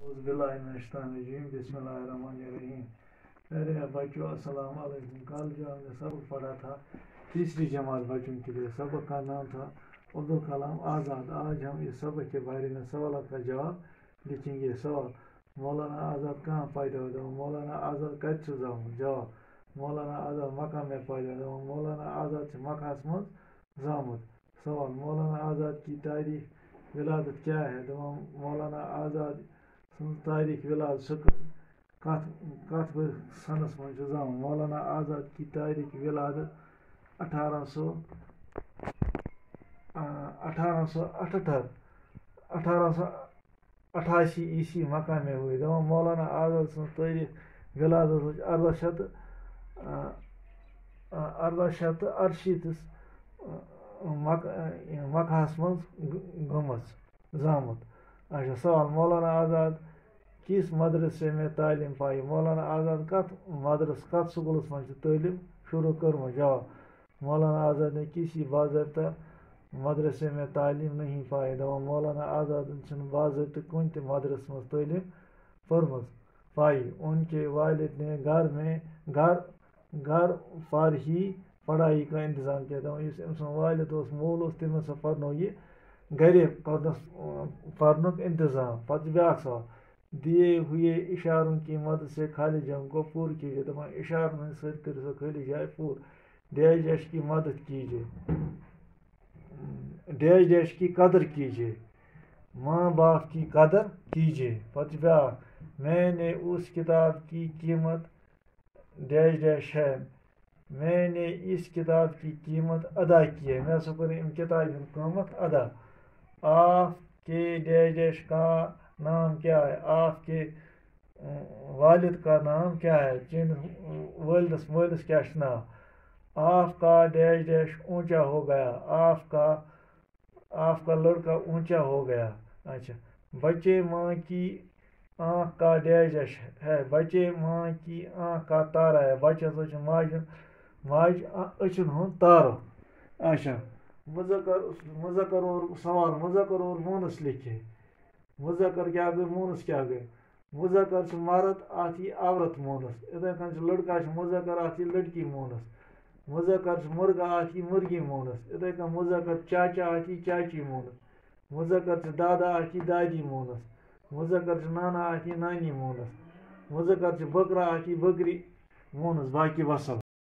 الرجیم بسم اللہ الرحمن الرحیم ارے بچوں السلام علیکم کل جو ہم نے سبق پڑھا تھا تیسری جماعت بچوں کے لیے سبق کا نام تھا عبدالکلام آزاد آج ہم اس سبق کے بارے میں سوالات کا جواب لکھیں گے سوال مولانا آزاد کہاں پیدا ہوتا ہوں مولانا آزاد کت سے جواب مولانا آزاد مکہ میں پیدا ہوتا ہوں مولانا آزاد سے مکہ مز زامت سوال مولانا آزاد کی تاریخ ولادت کیا ہے دپان مولانا آزاد تاریخ ولاد سہ کت کت سنس من زامت، مولانا آزاد کی تاریخ ولادت اٹھارہ سو اٹھارہ سو اٹھہتر اٹھارہ سو اٹھاسی عیسوی مکہ میں ہوئی دپان مولانا آزاد سن تاریخ ولادت اردہ شیت اردہ شیت ارشیتس مکہس مز گمت زامت۔ اچھا سوال مولانا آزاد کس مدرسے میں تعلیم پائی مولانا آزاد کت مدرس کت سکولس من تعلیم شروع کرم جواب مولانا آزاد نے کسی باضابطہ مدرسے میں تعلیم نہیں پائی دپان مولانا آزاد باضابطہ کن تہ مدرس مز تعلیم پرمز پائی ان کے والد نے گھر میں گھر گھر پر ہی پڑھائی کا انتظام کیا دپان اس والد اوس مول اوس تٔمۍ ہسا پرنو یہِ گھرے پرنُک انتظام پتہٕ چھُ بیٛاکھ سوال دیے ہوئے اشاروں کی مدد سے خالی جگہ کو پور کیجیے دپان اشارن ہٕنٛدۍ سۭتۍ کٔرِو سا خالی جایہِ پوٗرٕ۔ ڈیش ڈیش کی مدد کیجیے ڈیش ڈیش کی قدر کیجیے ماں باپ کی قدر کیجیے پتہٕ چھُ بیٛاکھ، میں نے اس کتاب کی قیمت ڈیش ڈیش ہے۔ میں نے اس کتاب کی قیمت ادا کی ہے۔ مےٚ ہسا کوٚر اَمہِ کِتابہِ ہُنٛد قۭمت ادا۔ آپ کے ڈیش کا نام کیا ہے؟ آپ کے والد کا نام کیا ہے؟ چٲنِس وٲلدَس مٲلِس کیٛاہ چھُ ناو آپ کا ڈیش ڈیش اونچا ہو گیا۔ آپ کا آپ کا لڑکا اونچا ہو گیا۔ اچھا بچے ماں کی آنکھ کا ڈیش ڈیش ہے۔ بچے ماں کی آنکھ کا تارا ہے۔ بچہِ ہسا چھُ ماجہِ ماجہِ أچھَن ہُنٛد اچھا مذکر مذکر اور سوال مذکر اور مونس لکھے۔ مذکر کیا گئی مونس کیا گئی مذکر چھُ مرد اتھ یی عورت مونس۔ یِتھے کٔنۍ چھُ لڑکا مذکر اتھ یی لڑکی مونس۔ مذکر چھُ مرغا اتھ یی مرغی مونس۔ یِتھے کٔنۍ مذکر چاچا اتھ یی چاچی مونس۔ مذکر چھُ دادا اتھ یی دادی مونس۔ مذکر چھُ نانا اتھ یی نانی مونس۔ مذکر چھُ بکرا اتھ یی بکری مونس۔ باقی وسلام۔